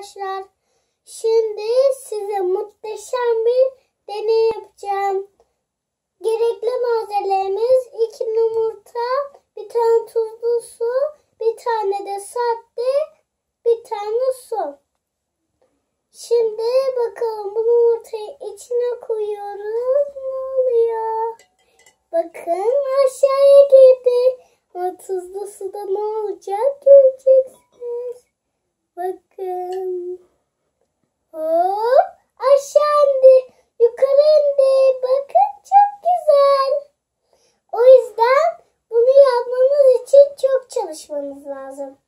arkadaşlar. Şimdi size muhteşem bir deney yapacağım. Gerekli malzemelerimiz iki yumurta, bir tane tuzlu su, bir tane de sade, bir tane su. Şimdi bakalım bu yumurtayı içine koyuyoruz. Ne oluyor? Bakın aşağıya girdi. Ama tuzlu suda ne olacak göreceksiniz. lazım.